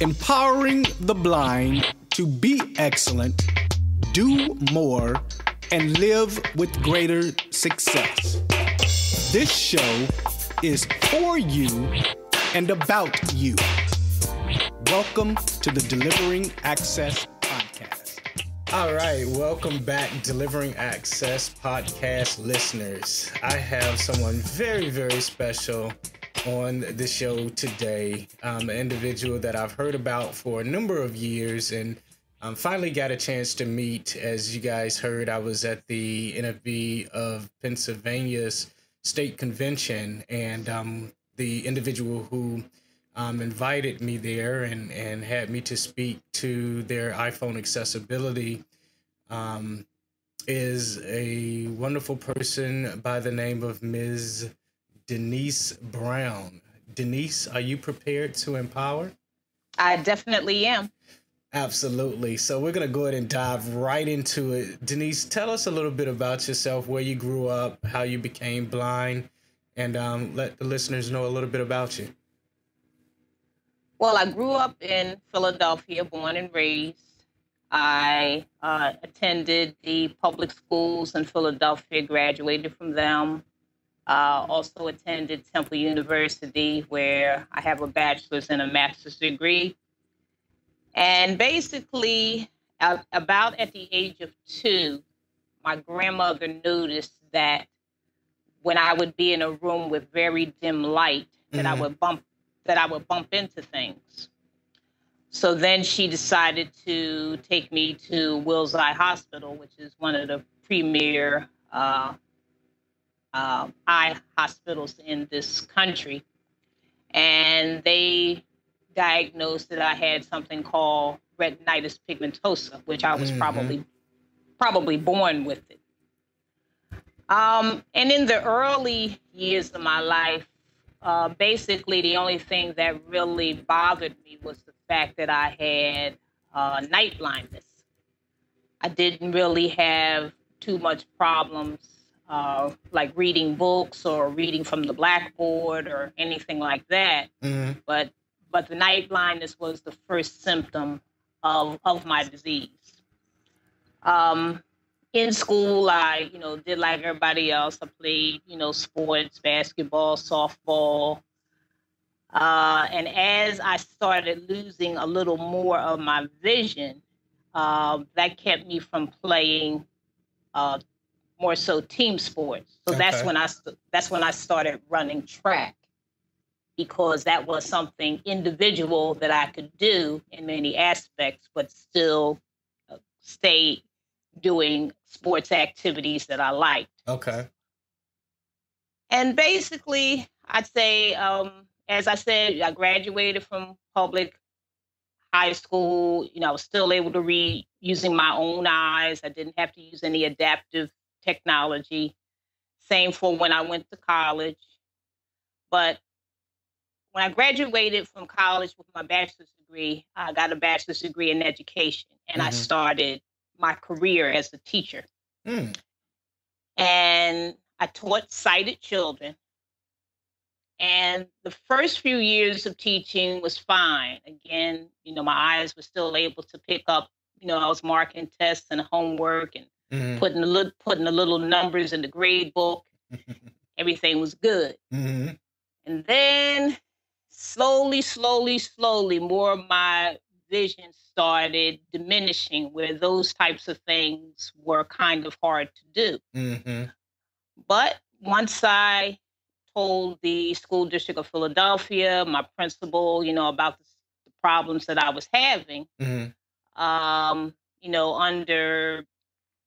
empowering the blind to be excellent, do more, and live with greater success. This show is for you and about you. Welcome to the Delivering Access Podcast. All right, welcome back, Delivering Access Podcast listeners. I have someone very, very special on the show today. Um, an individual that I've heard about for a number of years and um, finally got a chance to meet. As you guys heard, I was at the NFB of Pennsylvania's state convention, and um, the individual who um, invited me there and, and had me to speak to their iPhone accessibility um, is a wonderful person by the name of Ms. Denice Brown. Denice, are you prepared to empower? I definitely am. Absolutely. So we're going to go ahead and dive right into it. Denice, tell us a little bit about yourself, where you grew up, how you became blind, and um, let the listeners know a little bit about you. Well, I grew up in Philadelphia, born and raised. I uh, attended the public schools in Philadelphia, graduated from them. Uh, also attended Temple University, where I have a bachelor's and a master's degree. And basically, about at the age of two, my grandmother noticed that when I would be in a room with very dim light, that mm-hmm. I would bump that I would bump into things. So then she decided to take me to Wills Eye Hospital, which is one of the premier uh, uh, eye hospitals in this country. And they diagnosed that I had something called retinitis pigmentosa, which I was mm-hmm. probably probably born with it. Um, and in the early years of my life, uh, basically the only thing that really bothered me was the fact that I had uh, night blindness. I didn't really have too much problems uh, like reading books or reading from the blackboard or anything like that. Mm-hmm. But but the night blindness was the first symptom of of my disease. Um, in school, I you know did like everybody else. I played you know sports, basketball, softball. Uh, and as I started losing a little more of my vision, uh, that kept me from playing uh, more so team sports. So okay. that's when I that's when I started running track because that was something individual that I could do in many aspects, but still uh, stay doing sports activities that I liked. Okay. And basically, I'd say, um, as I said, I graduated from public high school. You know, I was still able to read using my own eyes. I didn't have to use any adaptive technology. Same for when I went to college. But when I graduated from college with my bachelor's degree, I got a bachelor's degree in education and mm-hmm. I started my career as a teacher. Mm. And I taught sighted children. And the first few years of teaching was fine. Again, you know, my eyes were still able to pick up, you know, I was marking tests and homework and mm-hmm. putting the little putting the little numbers in the grade book. Everything was good. Mm-hmm. And then slowly, slowly, slowly, more of my vision started diminishing where those types of things were kind of hard to do. Mm-hmm. But once I told the school district of Philadelphia, my principal, you know, about the, the problems that I was having, mm-hmm. um, you know, under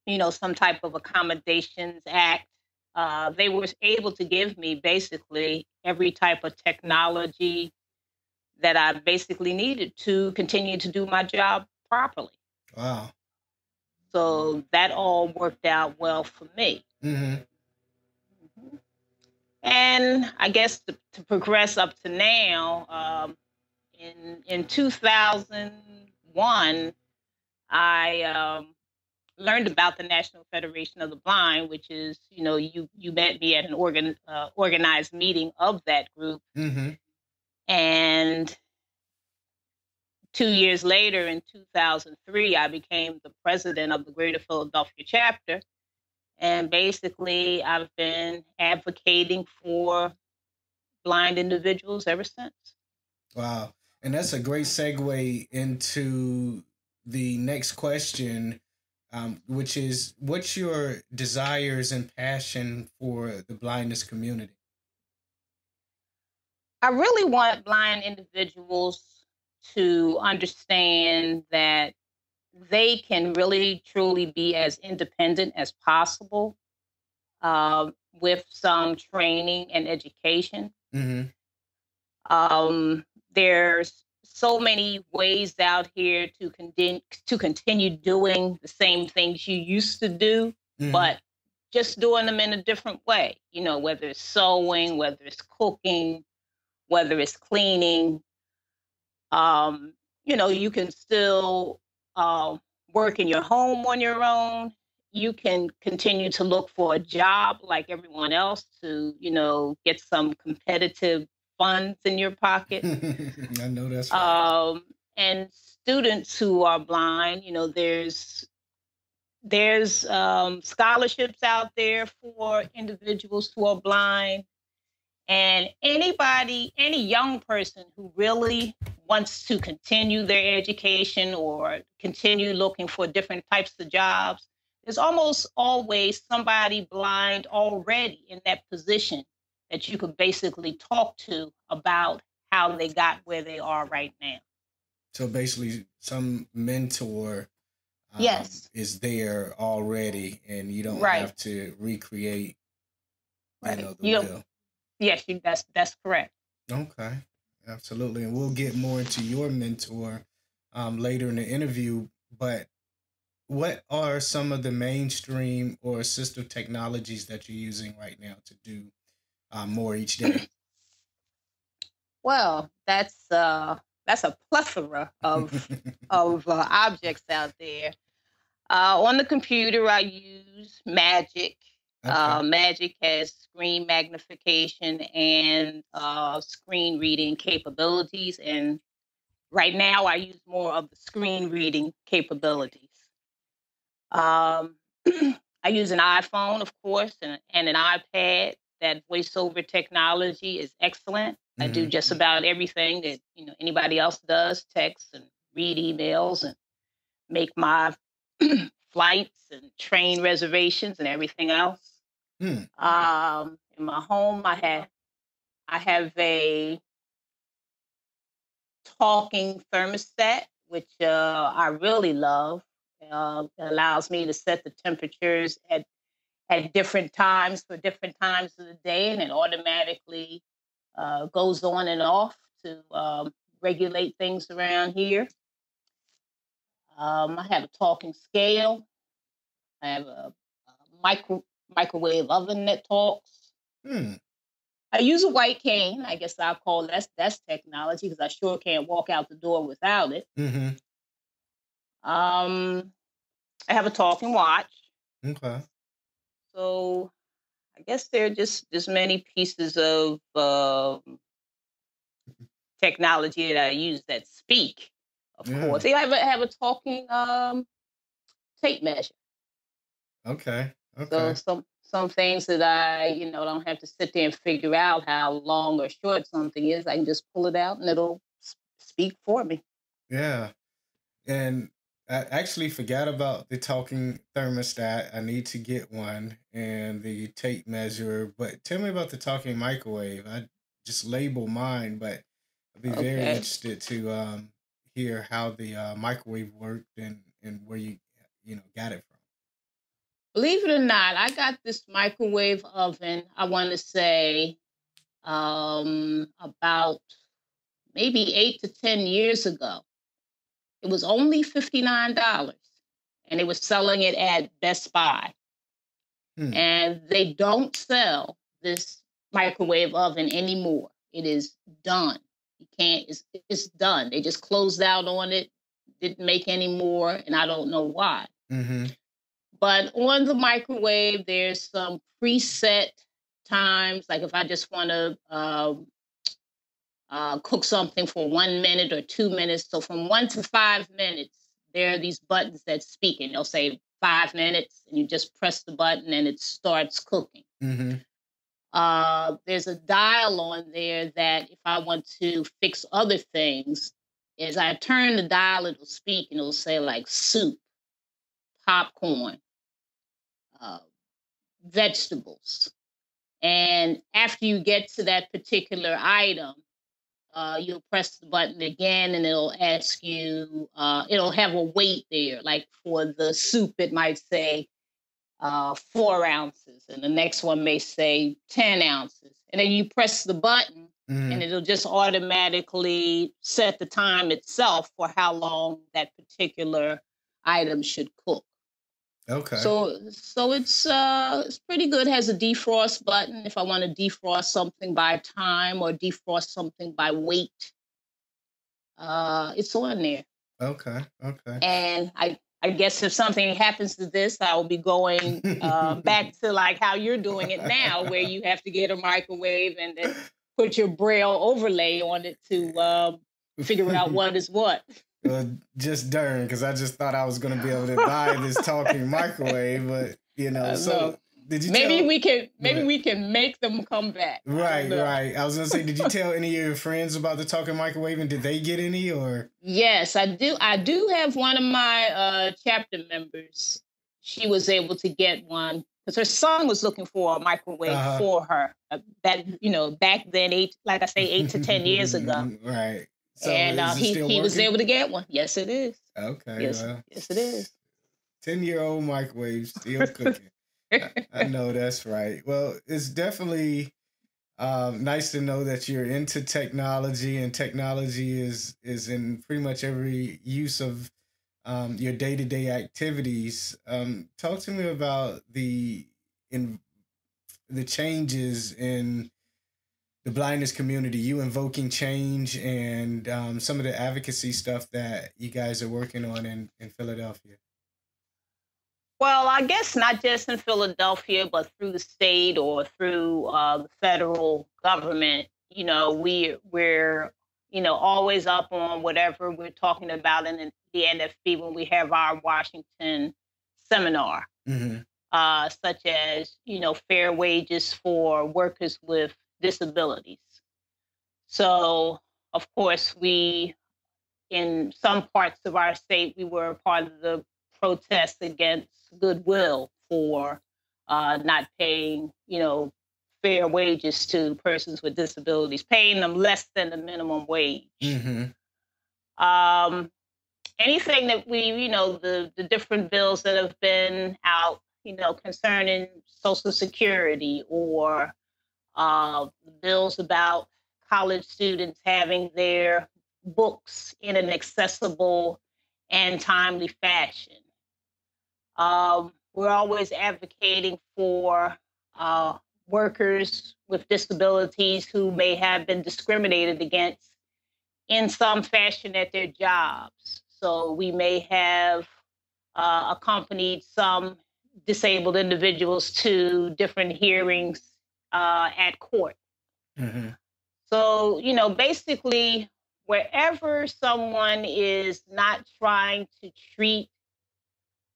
you know, some type of accommodations act. Uh, they were able to give me basically every type of technology that I basically needed to continue to do my job properly. Wow. So that all worked out well for me. Mm-hmm. Mm-hmm. And I guess to, to, progress up to now, um, in in 2001, I um, learned about the National Federation of the Blind, which is, you know, you you met me at an organ uh, organized meeting of that group, mm-hmm. and two years later, in 2003, I became the president of the Greater Philadelphia chapter. And basically, I've been advocating for blind individuals ever since. Wow. And that's a great segue into the next question, um, which is what's your desires and passion for the blindness community? I really want blind individuals to understand that they can really truly be as independent as possible uh, with some training and education. Mm-hmm. Um, there's so many ways out here to continue to continue doing the same things you used to do, mm-hmm. but just doing them in a different way. You know, whether it's sewing, whether it's cooking, whether it's cleaning. Um, you know, you can still uh, work in your home on your own. You can continue to look for a job like everyone else to, you know, get some competitive funds in your pocket. I know that's right. Um, and students who are blind, you know, there's there's um, scholarships out there for individuals who are blind. And anybody, any young person who really wants to continue their education or continue looking for different types of jobs, there's almost always somebody blind already in that position that you could basically talk to about how they got where they are right now. So basically, some mentor um, yes is there already, and you don't right. have to recreate. Right. You know, the you wheel. Yes, you, that's that's correct. Okay, absolutely, and we'll get more into your mentor um, later in the interview. But what are some of the mainstream or assistive technologies that you're using right now to do uh, more each day? Well, that's uh, that's a plethora of of uh, objects out there. Uh, on the computer, I use Magic. Okay. Uh, Magic has screen magnification and uh, screen reading capabilities, and right now I use more of the screen reading capabilities. Um, I use an iPhone, of course, and, and an iPad that voiceover technology is excellent. Mm-hmm. I do just mm-hmm. about everything that you know anybody else does: text and read emails and make my flights and train reservations and everything else. Mm. Um, in my home, I have I have a talking thermostat, which uh, I really love. Uh, it allows me to set the temperatures at at different times for different times of the day, and it automatically uh, goes on and off to um, regulate things around here. Um, I have a talking scale. I have a, a micro microwave oven that talks. Hmm. I use a white cane. I guess I'll call that's that's technology because I sure can't walk out the door without it. Mm-hmm. Um, I have a talking watch. Okay. So I guess there are just as many pieces of uh, technology that I use that speak. Of yeah. course, I have a, have a talking um, tape measure. Okay. Okay. So some some things that I you know don't have to sit there and figure out how long or short something is. I can just pull it out and it'll speak for me. Yeah, and I actually forgot about the talking thermostat. I need to get one and the tape measure. But tell me about the talking microwave. I just label mine, but I'd be very interested to um, hear how the uh, microwave worked and, and where you you know got it from. Believe it or not, I got this microwave oven. I want to say um, about maybe eight to ten years ago it was only $59 and they were selling it at Best Buy. Hmm. And they don't sell this microwave oven anymore. It is done. You can't, it's, it's done. They just closed out on it, didn't make any more, and I don't know why. Mm-hmm. But on the microwave, there's some preset times. Like if I just want to uh, uh, cook something for one minute or two minutes. So from one to five minutes, there are these buttons that speak, and they'll say five minutes, and you just press the button and it starts cooking. Mm-hmm. Uh, there's a dial on there that if I want to fix other things, as I turn the dial, it'll speak and it'll say like soup, popcorn, uh, vegetables. And after you get to that particular item, uh, you'll press the button again and it'll ask you, uh, it'll have a weight there. Like for the soup, it might say uh, four ounces, and the next one may say 10 ounces. And then you press the button, mm. and it'll just automatically set the time itself for how long that particular item should cook. Okay. So so it's uh it's pretty good. It has a defrost button if I want to defrost something by time or defrost something by weight. Uh it's on there. Okay. Okay. And I I guess if something happens to this, I will be going uh, back to like how you're doing it now, where you have to get a microwave and then put your braille overlay on it to um, figure out what is what. Well, just darn, because I just thought I was going to be able to buy this talking microwave, but you know, so did you? Maybe tell, we can. Maybe we can make them come back. Right, I right. I was gonna say, did you tell any of your friends about the talking microwave, and did they get any? Or yes, I do. I do have one of my uh, chapter members. She was able to get one because her son was looking for a microwave uh-huh. for her. Uh, that you know, back then, eight, like I say, eight to ten years ago. right. So and uh, he he was able to get one. Yes, it is. Okay. Yes, well, yes, it is. Ten year old microwave still cooking. I, know that's right. Well, it's definitely um, nice to know that you're into technology, and technology is is in pretty much every use of um, your day to day activities. Um, talk to me about the in the changes in the blindness community. You invoking change and um, some of the advocacy stuff that you guys are working on in in Philadelphia. Well, I guess not just in Philadelphia, but through the state or through uh, the federal government. You know, we we're you know always up on whatever we're talking about in the NFB when we have our Washington seminar, mm-hmm. uh, such as you know fair wages for workers with disabilities. So, of course, we in some parts of our state we were part of the protest against goodwill for uh, not paying, you know, fair wages to persons with disabilities, paying them less than the minimum wage. Mm-hmm. Um, anything that we, you know, the the different bills that have been out, you know, concerning Social Security or uh, bills about college students having their books in an accessible and timely fashion. Um, we're always advocating for uh, workers with disabilities who may have been discriminated against in some fashion at their jobs. So we may have uh, accompanied some disabled individuals to different hearings uh, at court. Mm-hmm. So, you know, basically, wherever someone is not trying to treat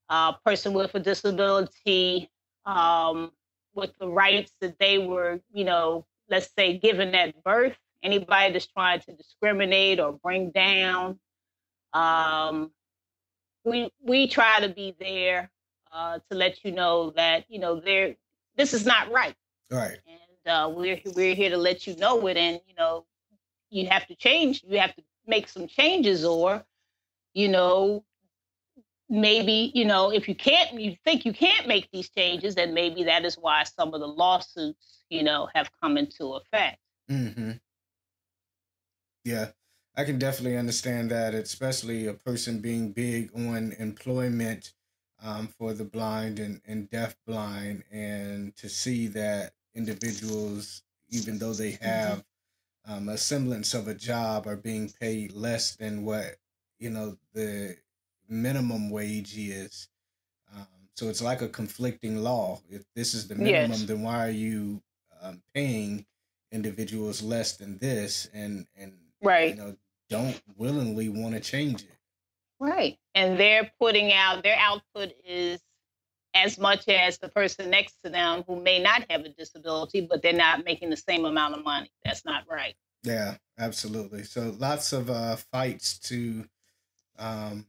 a person with a disability um, with the rights that they were, you know, let's say given at birth. Anybody that's trying to discriminate or bring down, um, we we try to be there uh, to let you know that you know there this is not right. Right. And uh, we're we're here to let you know it, and you know you have to change. You have to make some changes, or you know maybe you know if you can't you think you can't make these changes then maybe that is why some of the lawsuits you know have come into effect mm-hmm. yeah i can definitely understand that especially a person being big on employment um, for the blind and, and deaf blind and to see that individuals even though they mm-hmm. have um, a semblance of a job are being paid less than what you know the minimum wage is. Um, so it's like a conflicting law. If this is the minimum, yes. then why are you um, paying individuals less than this and and right you know don't willingly want to change it right and they're putting out their output is as much as the person next to them who may not have a disability but they're not making the same amount of money. That's not right. Yeah absolutely. So lots of uh fights to um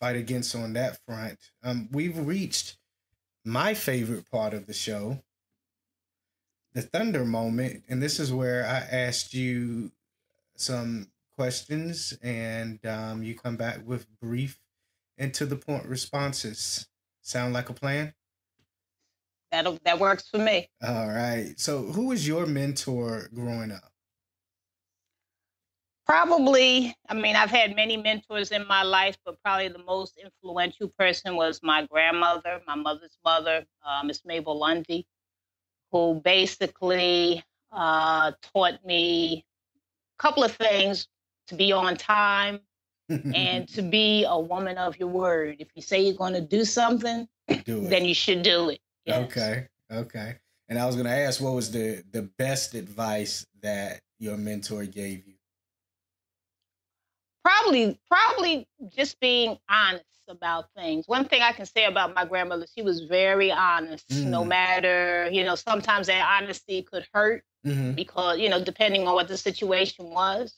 fight against on that front. Um we've reached my favorite part of the show the thunder moment, and this is where I asked you some questions, and um, you come back with brief and to the point responses. Sound like a plan? That that works for me. All right. So, who was your mentor growing up? Probably, I mean, I've had many mentors in my life, but probably the most influential person was my grandmother, my mother's mother, uh, Miss Mabel Lundy who basically uh, taught me a couple of things to be on time and to be a woman of your word. If you say you're going to do something, do then you should do it. Yes. Okay. Okay. And I was going to ask, what was the the best advice that your mentor gave you? Probably, probably just being honest about things. One thing I can say about my grandmother, she was very honest. Mm. No matter, you know, sometimes that honesty could hurt mm-hmm. because, you know, depending on what the situation was.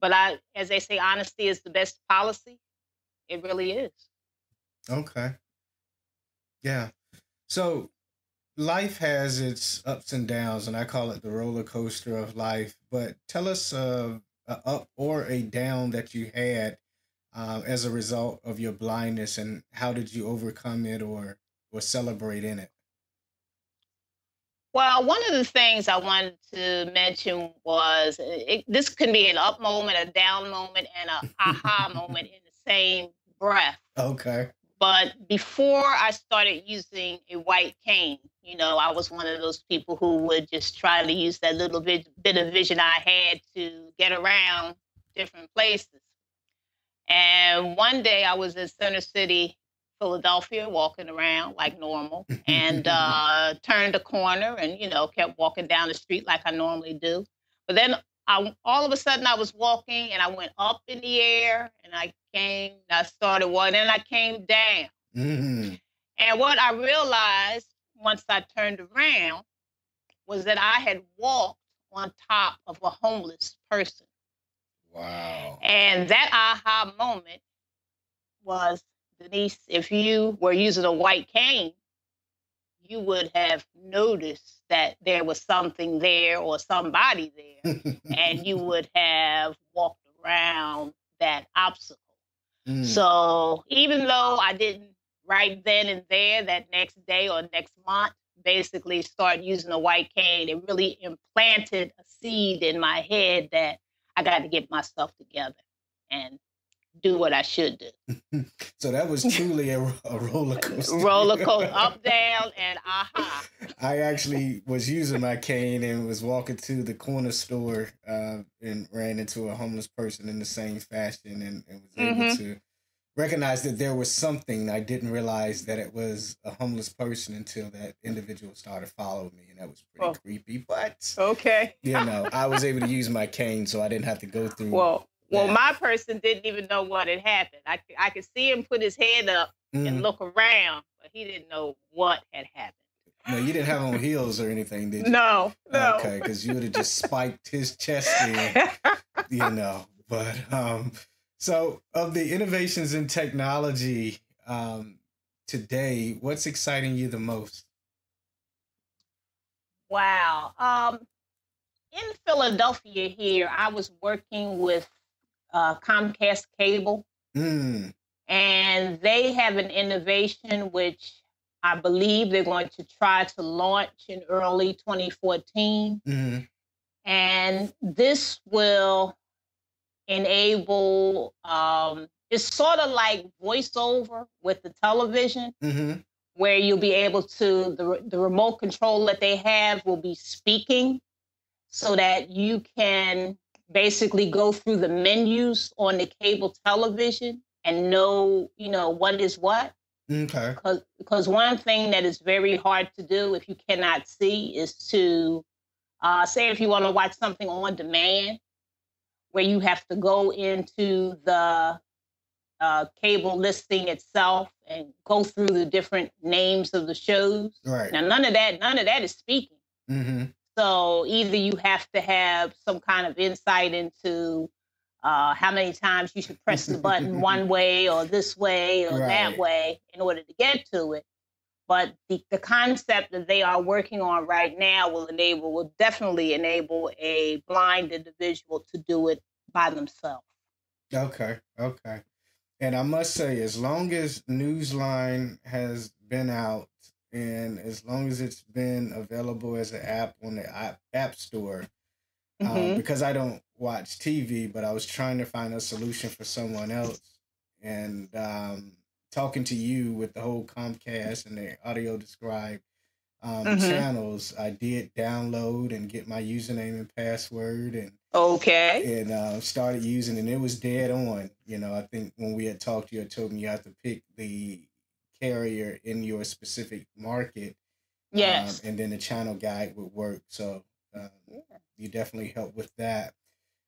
But I, as they say, honesty is the best policy. It really is. Okay. Yeah. So life has its ups and downs, and I call it the roller coaster of life. But tell us a up or a down that you had uh, as a result of your blindness, and how did you overcome it or or celebrate in it? Well, one of the things I wanted to mention was it, this can be an up moment, a down moment, and a aha moment in the same breath. Okay. But before I started using a white cane, you know, I was one of those people who would just try to use that little bit, bit of vision I had to get around different places. And one day I was in Center City, Philadelphia, walking around like normal, and uh, turned a corner and, you know, kept walking down the street like I normally do. But then I, all of a sudden I was walking and I went up in the air and I came, I started walking and I came down. Mm-hmm. And what I realized once I turned around was that I had walked on top of a homeless person. Wow. And that aha moment was Denice, if you were using a white cane, you would have noticed that there was something there or somebody there, and you would have walked around that obstacle. Mm. So even though I didn't right then and there, that next day or next month, basically start using a white cane, it really implanted a seed in my head that I got to get myself together and do what I should do. so that was truly a, a roller coaster. roller coaster, up, down, and aha. I actually was using my cane and was walking to the corner store uh, and ran into a homeless person in the same fashion and, and was able mm-hmm. to recognized that there was something. I didn't realize that it was a homeless person until that individual started following me, and that was pretty oh. creepy. But okay, you know, I was able to use my cane, so I didn't have to go through. Well, well, my person didn't even know what had happened. I I could see him put his head up mm. and look around, but he didn't know what had happened. No, you didn't have on heels or anything, did you? No, no. Okay, because you would have just spiked his chest in, you know. But um, so, of the innovations in technology um, today, what's exciting you the most? Wow. Um, in Philadelphia, here, I was working with uh, Comcast Cable, mm. and they have an innovation which I believe they're going to try to launch in early 2014. Mm. And this will enable um, it's sort of like voiceover with the television mm-hmm. where you'll be able to the, the remote control that they have will be speaking so that you can basically go through the menus on the cable television and know you know what is what okay because because one thing that is very hard to do if you cannot see is to Uh, say if you want to watch something on demand, where you have to go into the uh, cable listing itself and go through the different names of the shows. Right. Now, none of that, none of that is speaking. Mm-hmm. So either you have to have some kind of insight into uh, how many times you should press the button one way or this way or Right. that way in order to get to it. But the, the concept that they are working on right now will enable, will definitely enable a blind individual to do it by themselves. Okay, okay. And I must say, as long as Newsline has been out and as long as it's been available as an app on the app, app store, um, Mhm. because I don't watch TV, but I was trying to find a solution for someone else. And um, talking to you with the whole Comcast and the audio described um, Mhm. channels, I did download and get my username and password and Okay. and uh, started using, and it was dead on. You know, I think when we had talked, to you had told me you have to pick the carrier in your specific market, um, Yes. and then the channel guide would work. So um, Yeah. you definitely help with that.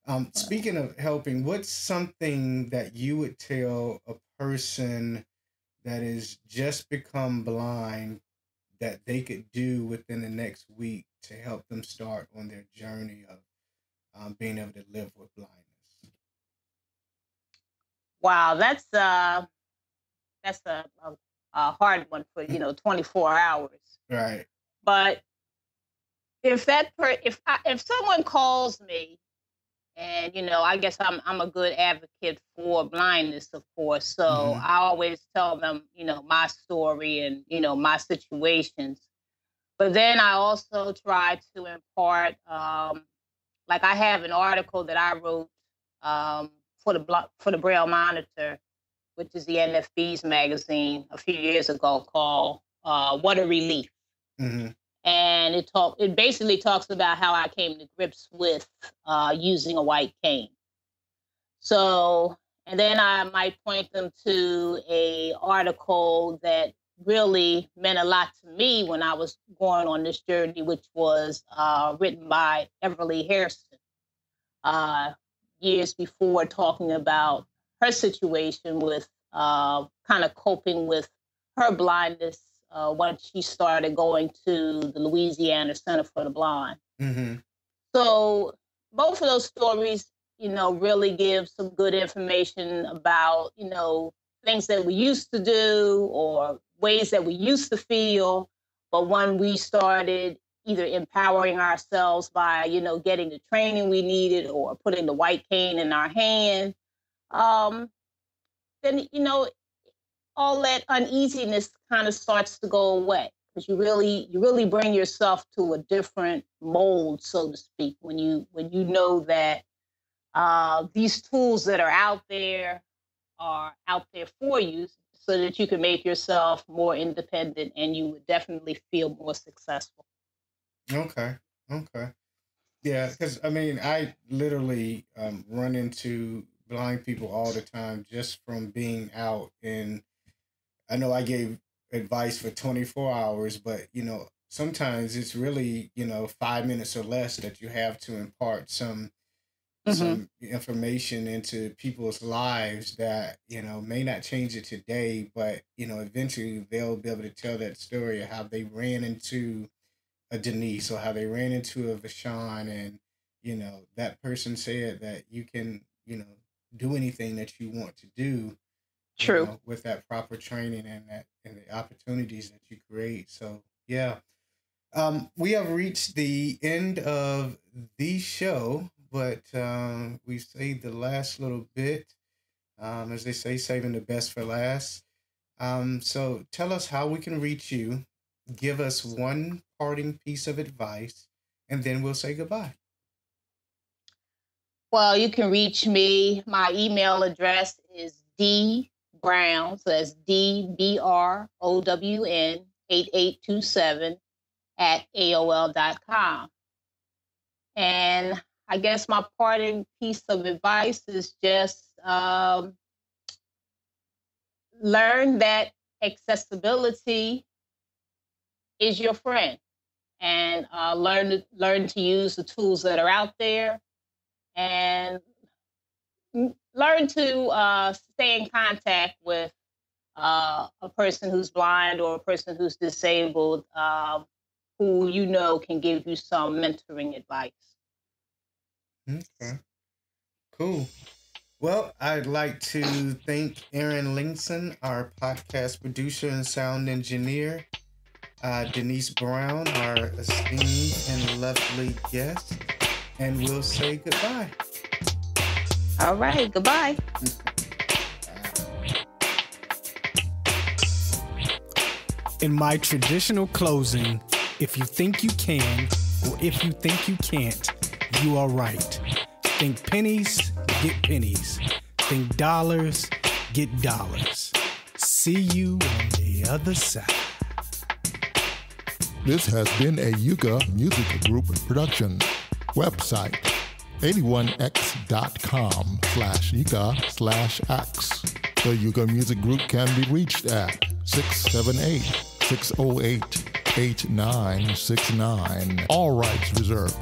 Um, speaking of helping, what's something that you would tell a person that has just become blind that they could do within the next week to help them start on their journey of um, being able to live with blindness? Wow, that's uh that's a, a, a hard one for you know 24 hours. Right. But if that per if I, if someone calls me, and you know, I guess I'm I'm a good advocate for blindness, of course. So Mhm. I always tell them, you know, my story and you know my situations. But then I also try to impart, um, like I have an article that I wrote um, for the for the Braille Monitor, which is the NFB's magazine, a few years ago, called uh, "What a Relief." hmm and it talk it basically talks about how I came to grips with uh, using a white cane. So, and then I might point them to a article that really meant a lot to me when I was going on this journey, which was uh, written by Ever Lee Hairston uh, years before, talking about her situation with uh, kind of coping with her blindness uh, once she started going to the Louisiana Center for the Blind. hmm So both of those stories, you know, really give some good information about, you know, things that we used to do or ways that we used to feel. But when we started either empowering ourselves by, you know, getting the training we needed or putting the white cane in our hand, um, then, you know, all that uneasiness kind of starts to go away because you really you really bring yourself to a different mold so to speak when you when you know that uh, these tools that are out there are out there for you so that you can make yourself more independent and you would definitely feel more successful Okay. Okay. Yeah, because I mean, I literally um, run into blind people all the time just from being out. And I know I gave advice for 24 hours, but you know, sometimes it's really, you know, five minutes or less that you have to impart some Mhm. some information into people's lives that you know may not change it today but you know eventually they'll be able to tell that story of how they ran into a Denice or how they ran into a Vashon and you know that person said that you can you know do anything that you want to do you True. know, with that proper training and that and the opportunities that you create. So yeah. Um we have reached the end of the show but um we've saved the last little bit. Um as they say saving the best for last. Um so tell us how we can reach you. Give us one parting piece of advice and then we'll say goodbye well you can reach me. My email address is d brown so that's d b r o w n 8827 at aol.com and I guess my parting piece of advice is just um, learn that accessibility is your friend. And uh, learn learn to use the tools that are out there, and learn to uh, stay in contact with uh, a person who's blind or a person who's disabled, uh, who you know can give you some mentoring advice. Okay, cool. Well, I'd like to thank Aaron Linkson, our podcast producer and sound engineer, uh, Denice Brown, our esteemed and lovely guest, and we'll say goodbye. All right, goodbye. In my traditional closing, if you think you can, or if you think you can't, you are right. Think pennies, get pennies. Think dollars, get dollars. See you on the other side. This has been a Yuga Music Group production. Website 81x.com slash Yuga slash X. The Yuga Music Group can be reached at 678 608 8969. All rights reserved.